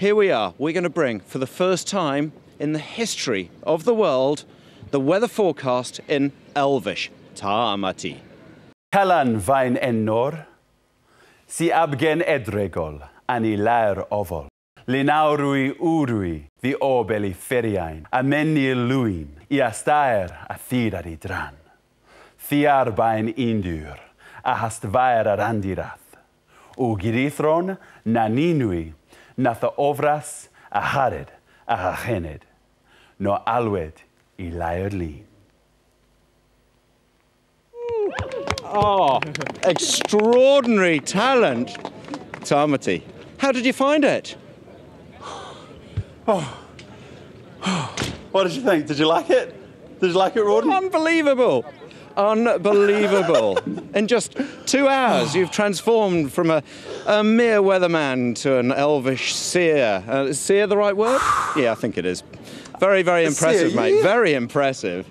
here we are. We're going to bring, for the first time in the history of the world, the weather forecast in Elvish. Tamati. Helen vain enor, si abgen edregol, ani lair ovol. Linaurui urui, the obeli feriain, amenni luin, i astaer a dran. Thiar bain indur, a hast vaer arandirath. U girithron na ninui, na tha ovras a hared a hachened. No alwed i lair lin. Oh, extraordinary talent. Tamati. How did you find it? Oh. oh What did you think? Did you like it? Did you like it, Rawdon? Unbelievable. Unbelievable. In just two hours, you've transformed from a, a mere weatherman to an elvish seer. Uh, is seer the right word? Yeah, I think it is. Very, very impressive, mate. Very impressive.